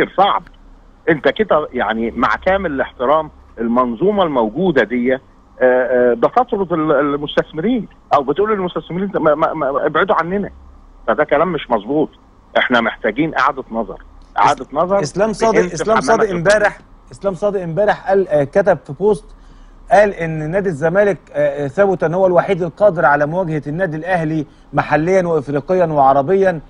جماهير صعب. انت كده يعني مع كامل الاحترام المنظومة الموجودة دي آه، آه، بتطرد ال- المستثمرين أو بتقول للمستثمرين ما- ما- ما- ابعدوا عننا. فده كلام مش مظبوط. إحنا محتاجين إعادة نظر. إعادة نظر إسلام صادق إسلام صادق امبارح إسلام صادق امبارح قال آه، كتب في بوست قال إن نادي الزمالك ثبت إن هو الوحيد القادر على مواجهة النادي الأهلي محليا وافريقيا وعربيا.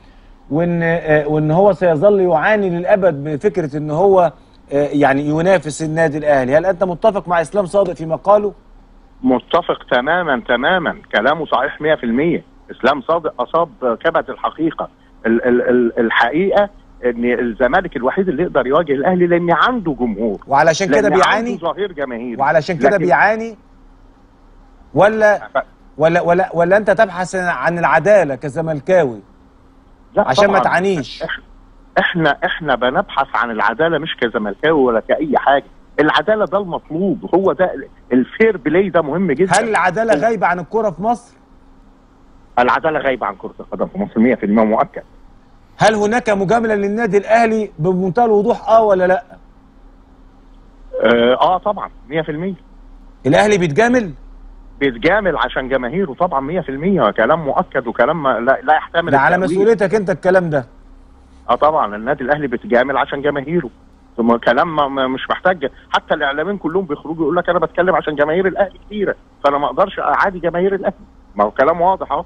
وإن آه، وإن هو سيظل يعاني للأبد بفكره إن هو آه، يعني ينافس النادي الأهلي. هل أنت متفق مع إسلام صادق في مقاله متفق تماما تماما. كلامه صحيح 100% إسلام صادق أصاب كبد الحقيقة. ال ال ال الحقيقة إن الزمالك الوحيد اللي يقدر يواجه الأهلي لأن عنده جمهور. وعلشان كده بيعاني عنده ظهير جماهيري. وعلشان كده بيعاني؟ ولا ولا ولا ولا أنت تبحث عن العدالة كزملكاوي؟ لا عشان ما. تعانيش. إحنا إحنا بنبحث عن العدالة مش كزملكاوي ولا كأي حاجة. العدالة ده المطلوب هو ده ال- ال fair play ده مهم جدا. هل العدالة غايبة عن الكره في مصر؟ العدالة غايبة عن كرة القدم في مصر 100% مؤكد. هل هناك مجاملة للنادي الأهلي بمنتهى الوضوح آه ولا لا؟ آه, آه طبعا 100% الأهلي بيتجامل؟ بيتجامل عشان جماهيره طبعا 100% كلام مؤكد وكلام لا, لا يحتمل ده على. مسؤوليتك انت الكلام ده. آه طبعا النادي الأهلي بيتجامل عشان جماهيره. ثم كلام ما- مش محتاج حتى الإعلاميين كلهم بيخرجوا يقول لك أنا بتكلم عشان جماهير الأهلي كتيره فأنا ما أقدرش أعادي جماهير الأهلي. ما هو كلام واضح أهو.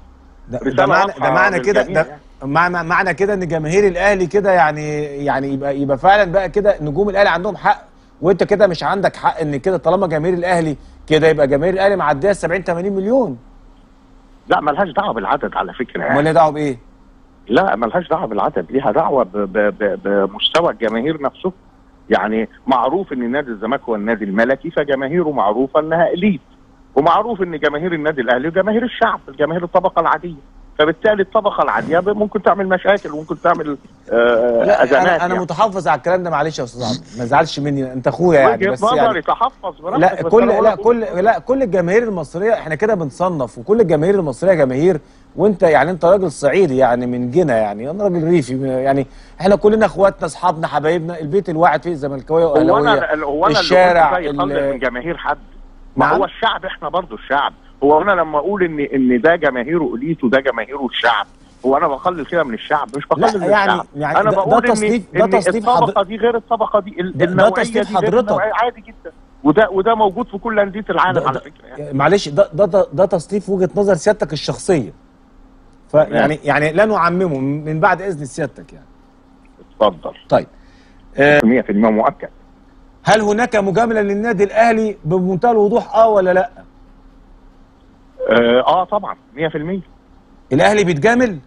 ده, معنى ده معنى كده للجميع ده معنى معنى كده إن جماهير الأهلي كده يعني يعني يبقى يبقى فعلا بقى كده نجوم الأهلي عندهم حق وأنت كده مش عندك حق إن كده طالما جماهير الأهلي كده يبقى جماهير الأهلي معدية 70 80 مليون لا ملهاش دعوة بالعدد على فكرة يعني. امال دعوة بإيه؟ لا ملهاش دعوة بالعدد ليها دعوة بمستوى الجماهير نفسه يعني معروف إن نادي الزمالك هو النادي الملكي فجماهيره معروفة إنها إليت ومعروف إن جماهير النادي الأهلي وجماهير الشعب جماهير الطبقة العادية فبالتالي الطبقة العادية ممكن تعمل مشاكل وممكن تعمل آه لا أنا أنا يعني. متحفظ على الكلام ده معلش يا أستاذ عبد ما تزعلش مني أنت أخويا يعني بس نظري يعني تحفظ لا كل أنا لا كل لا كل الجماهير المصرية إحنا كده بنصنف وكل الجماهير المصرية جماهير وأنت يعني أنت راجل صعيدي يعني من جنة يعني أنا راجل ريفي يعني إحنا كلنا إخواتنا أصحابنا حبايبنا البيت الواحد فيه زملكاويه هو واهلاويه أنا هو أنا الشارع اللي من جماهير حد ما نعم. هو الشعب إحنا برضو الشعب هو أنا لما أقول ان إن ده جماهيره اليت وده جماهيره الشعب هو أنا بقلل كده من الشعب مش بقلل من يعني- الشعب. يعني أنا ده- ده بقول تصنيف- ان, ده إن تصنيف الطبقة دي غير الطبقة دي ده- ده تصنيف دي غير حضرتك. عادي جدا. وده وده موجود في كل أندية العالم ده- على فكرة يعني. معلش ده ده ده, ده تصنيف وجهة نظر سيادتك الشخصية. فيعني يعني لا نعممه من بعد إذن سيادتك يعني. اتفضل. طيب. 100% مؤكد. هل هناك مجاملة للنادي الأهلي بمنتهى الوضوح آه ولا لا؟ آه, آه طبعا 100% الأهلي بيتجامل؟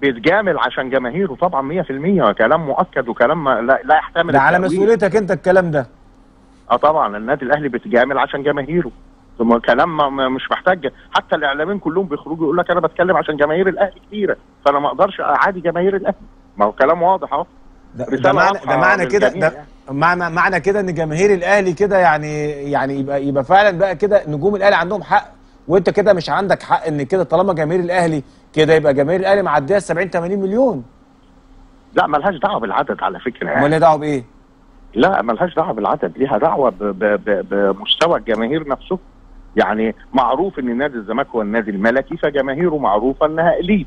بيتجامل عشان جماهيره طبعا 100% كلام مؤكد وكلام لا, لا يحتمل ده على. مسؤوليتك أنت الكلام ده. آه طبعا النادي الأهلي بيتجامل عشان جماهيره. ثم كلام مش محتاج. حتى الإعلاميين كلهم بيخرجوا يقول لك أنا بتكلم عشان جماهير الأهلي كتيرة. فأنا ما أقدرش أعادي جماهير الأهلي. ما هو كلام واضح أهو. ده, معنى ده معنى كده للجميع ده يعني. معنى معنى كده إن جماهير الأهلي كده يعني يعني يبقى يبقى فعلا بقى كده نجوم الأهلي عندهم حق. وانت كده مش عندك حق ان كده طالما جماهير الاهلي كده يبقى جماهير الاهلي معدية 70 80 مليون لا ملهاش دعوة بالعدد على فكرة امال يعني. إيه دعوة بإيه؟ لا ملهاش دعوة بالعدد ليها دعوة بمستوى الجماهير نفسه يعني معروف إن نادي الزمالك هو النادي الملكي فجماهيره معروفة إنها إليت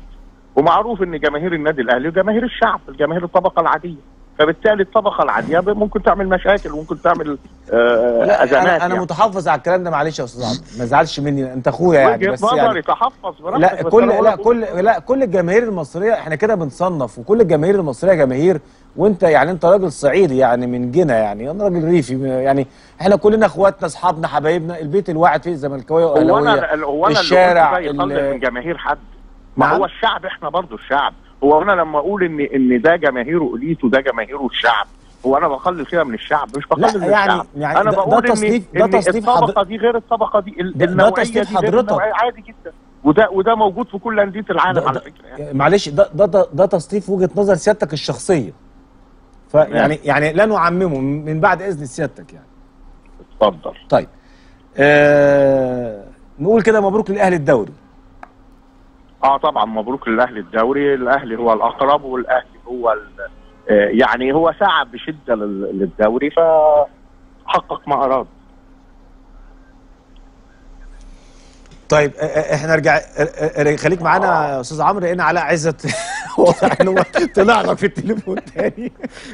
ومعروف إن جماهير النادي الأهلي وجماهير الشعب جماهير الطبقة العادية فبالتالي الطبقة العادية ممكن تعمل مشاكل وممكن تعمل آه لا أزمات أنا أنا يعني. متحفظ على الكلام ده معلش يا أستاذ عبد ما تزعلش مني أنت أخويا يعني بس نظري يعني تحفظ لا كل أنا لا كل لا كل الجماهير المصرية إحنا كده بنصنف وكل الجماهير المصرية جماهير وأنت يعني أنت راجل صعيدي يعني من جنة يعني أنا راجل ريفي يعني إحنا كلنا إخواتنا أصحابنا حبايبنا البيت الواحد فيه زملكاويه هو واهلاويه أنا هو أنا الشارع اللي من جماهير حد ما نعم. هو الشعب إحنا برضو الشعب هو أنا لما أقول ان إن ده جماهيره اليت وده جماهيره الشعب هو أنا بقلل كده من الشعب مش بقلل من يعني- الشعب. يعني أنا ده- ده بقول تصنيف- إن, ده إن تصنيف الطبقه دي غير الطبقه دي ده- ده النوعية تصنيف دي غير عادي جدا. وده وده موجود في كل أندية العالم ده- على ده- فكرة يعني. معلش ده ده ده, ده تصنيف وجهة نظر سيادتك الشخصية. فيعني يعني لا نعممه من بعد إذن سيادتك يعني. اتفضل. طيب. آه نقول كده مبروك للأهلي الدوري. آه طبعا مبروك للأهلي الدوري. الأهلي هو الأقرب والأهلي هو ال- آه، يعني هو سعى بشدة لل- للدوري فحقق ما أراد. طيب آه، آه، إحنا آه، آه، خليك معانا يا أستاذ عمرو لأن علاء عزت واضح إن هو طلع لك في التليفون تاني.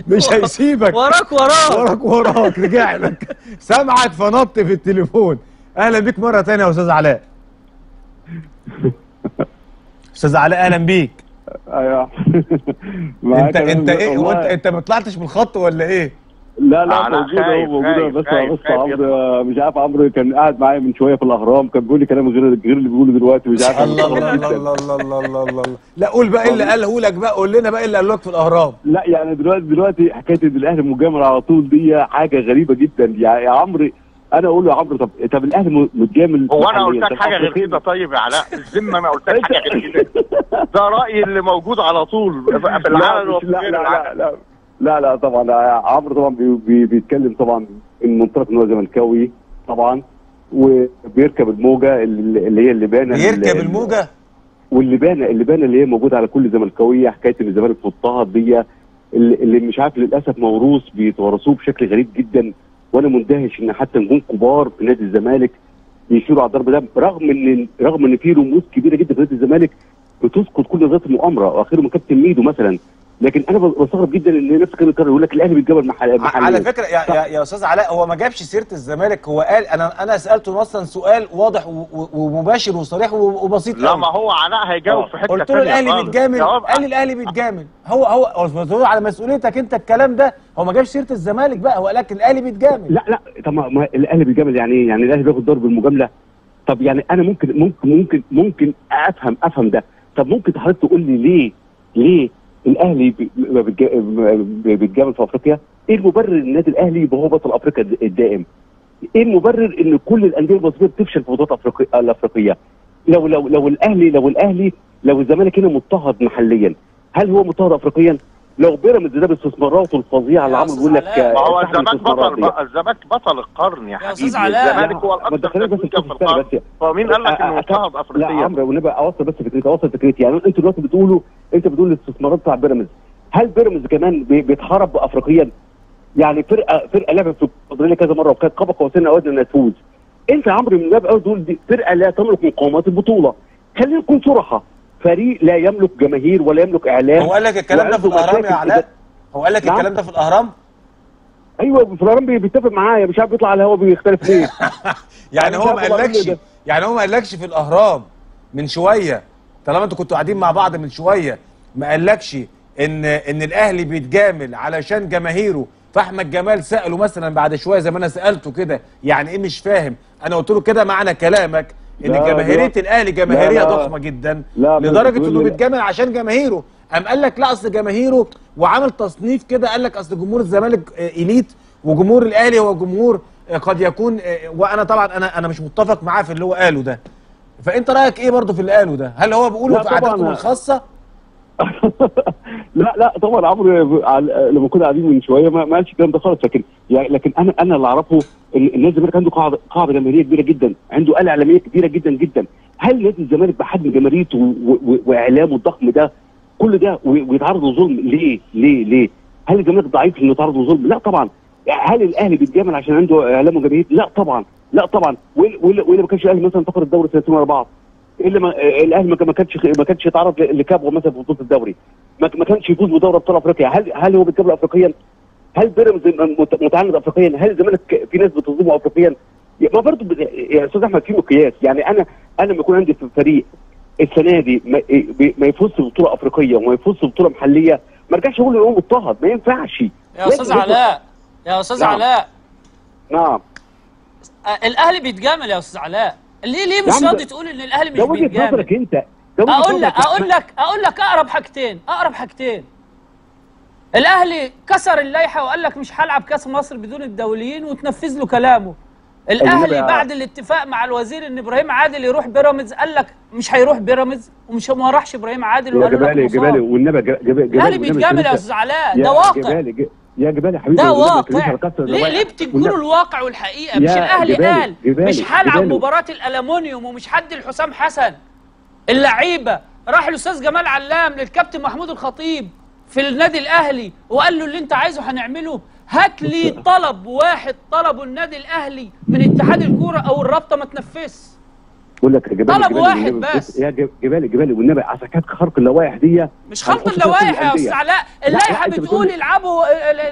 مش هيسيبك. وراك وراك. وراك وراك. رجع لك. سامعك فنط في التليفون. أهلا بيك مرة تانية يا أستاذ علاء. أستاذ علاء أهلا بيك. أيوه. انت أنت إيه؟ هو انت أنت ما طلعتش من الخط ولا إيه؟ لا لا أنا موجود أهو موجود بس بس عمرو مش عارف عمرو كان قاعد معايا من شوية في الأهرام كان بيقول لي كلام غير غير اللي بيقوله دلوقتي مش عارف. الله الله الله. الله الله الله الله الله الله لا قول بقى إيه اللي قاله لك بقى قول لنا بقى إيه اللي قاله لك في الأهرام. لا يعني دلوقتي دلوقتي حكاية إن الأهلي مجامل على طول دي حاجة غريبة جدا. يعني يا عمرو أنا أقول له يا عمرو طب طب الاهلي م- متجامل هو أنا قلت. لك حاجة غير؟ كده طيب يا علاء الذمة أنا قلت لك حاجة غير كده ده رايي اللي موجود على طول في لا العالم لا لا العالم لا لا لا لا طبعا لا، عمرو طبعا بي بي بيتكلم طبعا من منطلق إن هو زملكاوي طبعا وبيركب الموجة اللي اللي هي اللبانه بيركب اللي- الموجة واللبانه اللبانه اللي هي موجودة على كل زملكاوية حكاية إن الزمالك مضطهد دي اللي اللي مش عارف للأسف موروث بيتورثوه بشكل غريب جدا وأنا مندهش ان حتى نجوم كبار في نادي الزمالك بيشيروا على الضرب ده رغم ان رغم ان في رموز كبيرة جدا في نادي الزمالك بتسقط كل ذات المؤامرة واخرهم كابتن ميدو مثلا. لكن أنا بستغرب جدا إن نفس الكلام يقول لك الأهلي بيتجابل محل محليا. على فكرة يا, يا, يا أستاذ علاء هو ما جابش سيرة الزمالك هو قال أنا أنا سألته مثلا سؤال واضح و- و- ومباشر وصريح و- وبسيط لا. ما هو علاء هيجاوب في حتة قلت له الأهلي. بيتجامل قال لي الأهلي بيتجامل. هو هو على مسؤوليتك أنت الكلام ده هو ما جابش سيرة الزمالك بقى هو قال لك الأهلي بيتجامل. لا لا طب ما الأهلي بيجامل يعني إيه؟ يعني الأهلي بياخد ضرب المجامله طب يعني أنا ممكن ممكن ممكن ممكن افهم أفهم ده. طب ممكن حضرتك تقول لي ليه؟ ليه؟ الأهلي بيتجامل في أفريقيا؟ إيه المبرر ان النادي الأهلي يبقى هو بطل افريقيا الد- الدائم؟ إيه المبرر إن كل الأندية المصرية بتفشل في البطولات الأفريقية- الأفريقية؟ لو لو لو الاهلي لو الاهلي لو الزمالك هنا مضطهد محليا هل هو مضطهد افريقيا؟ لو بيراميدز ده باستثماراته الفظيعة اللي أستاذ بيقول لك. ما هو الزمالك بطل. بقى الزمالك بطل القرن يا حبيبي. الزمالك هو الاكثر بس في القرن بس فمين قال لك إنه مضطهد لا افريقيا عمرو والنبي أوصل بس فكرتي أوصل فكرتي يعني أنتوا دلوقتي بتقولوا انت بتقول الاستثمارات بتاع بيراميدز هل بيراميدز كمان بي- بيتحارب افريقيا؟ يعني فرقه فرقة لعبت في الكونفدراليه كذا مرة وكانت قاب قوسين أو ادنى إنها تفوز. انت يا عمرو من باب تقول دي فرقة لا تملك مقومات البطولة. خلينا نكون صراحة فريق لا يملك جماهير ولا يملك إعلام هو قال لك الكلام ده في الأهرام يا علاء هو قال لك نعم. الكلام ده في الأهرام أيوه فلان بي- بيتفق معايا مش عارف بيطلع على الهوا بيختلف ليه؟ يعني يعني هو ما قالكش. يعني هو ما قالكش في الأهرام من شوية طالما أنتوا كنتوا قاعدين مع بعض من شوية ما قالكش إن إن الأهلي بيتجامل علشان جماهيره؟ فأحمد جمال سأله مثلا بعد شوية زي ما أنا سألته كده يعني إيه مش فاهم؟ أنا قلت له كده معنى كلامك إن جماهيريه لا. الأهلي جماهيرية. ضخمة جدا. لا، لدرجه إنه بيتجامل عشان جماهيره. قام قال لك لا أصل جماهيره وعمل تصنيف كده قال لك أصل جمهور الزمالك آه، إليت وجمهور الأهلي هو جمهور آه، قد يكون آه، وأنا طبعا أنا أنا مش متفق معاه في اللي هو قاله ده. فانت رايك إيه برضه في اللي قاله ده؟ هل هو بيقوله في طبعاً. قعدتكم الخاصة؟ لا لا طبعا. عمرو على- لما كنا قاعدين من شوية ما قالش الكلام ده خالص. لكن يعني لكن أنا أنا اللي أعرفه إن النادي الزمالك عنده قاعدة قاعدة جماهيرية كبيرة جدا. عنده آلة اعلاميه كبيرة جدا جدا. هل نادي الزمالك بحجم و- وإعلامه الضخم ده كل ده ويتعرض لظلم؟ ليه؟ ليه؟ ليه؟ هل الزمالك ضعيف إنه يتعرض لظلم؟ لا طبعا. هل الأهلي بيتجامل عشان عنده إعلام وجماهير؟ لا طبعا. لا طبعا. وإلا ما كانش الأهلي مثلا فقد الدوري سنتين ورا بعض إلا ما الأهلي ما كانش ما كانش يتعرض لكابو مثلا في بطولة الدوري. ما كانش يفوز بدوري أبطال أفريقيا. هل هل هو بيتجامل افريقيا؟ هل بيراميدز مت- متعلق افريقيا؟ هل الزمالك في ناس بتظلمه افريقيا؟ ما برضه يا أستاذ أحمد في مقياس. يعني أنا أنا لما يكون عندي في فريق السنة دي ما, ما يفوزش ببطولة أفريقية وما يفوزش ببطولة محلية ما أرجعش أقول إن هو مضطهد. ما ينفعش. يا أستاذ علاء. يا أستاذ نعم. علاء. نعم. الأهلي بيتجامل يا أستاذ علاء ليه ليه مش راضي تقول إن الأهلي مش ده وجهة بيتجامل نظرك أنت أقول لك. أقول لك أقول لك أقرب حاجتين أقرب حاجتين الأهلي كسر اللائحة وقال لك مش هلعب كأس مصر بدون الدوليين وتنفذ له كلامه الأهلي أيوة. بعد الاتفاق مع الوزير إن إبراهيم عادل يروح بيراميدز قال لك مش هيروح بيراميدز ومش ما راحش إبراهيم عادل وقال لك جبالي. جبالي والنبي جبالي الأهلي بيتجامل يا أستاذ علاء ده واقع جبالي يا جبالي يا حبيبي ده واقع. ليه. ليه بتنكروا والنبي- الواقع والحقيقة؟ مش الأهلي جبالي، قال جبالي، مش هلعب. مباراة الالومنيوم ومش هدي لحسام حسن. اللعيبة راح الأستاذ جمال علام للكابتن محمود الخطيب في النادي الأهلي وقال له اللي أنت عايزه هنعمله. هات لي طلب واحد طلبه النادي الأهلي من اتحاد الكورة أو الرابطة ما تنفذش. بقول لك يا جبال طلب جبال واحد والنبي- بس. يا جب- جبال جبال والنبي عسكات خرق اللوائح دي مش كل اللوائح يا. أستاذ علاء اللائحة بتقول يلعبوا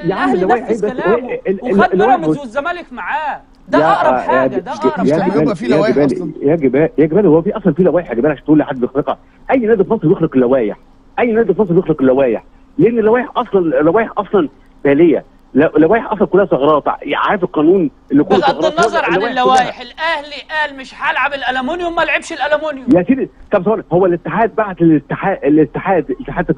الأهلي اللوائح نفذ إيه بس؟ كلامه ال- ال- وخد بيراميدز والزمالك معاه ده أقرب يا- حاجة ده أقرب حاجة يبقى في يا لوائح أصلاً. يا جبال يا جبال هو في أصلا في لوائح يا جبال عشان تقول لي حد بيخلقها أي نادي في مصر بيخلق اللوائح أي نادي في مصر بيخلق اللوائح لأن اللوائح أصلا اللوائح أصلا باليه اللوائح أصلا كلها ثغرات عارف القانون اللي كله بغض النظر عن. اللوائح الاهلي قال مش هلعب الالومنيوم ما لعبش الالومنيوم يا سيدي طب هو الاتحاد بعت للاتحاد الاتحاد الاتحاد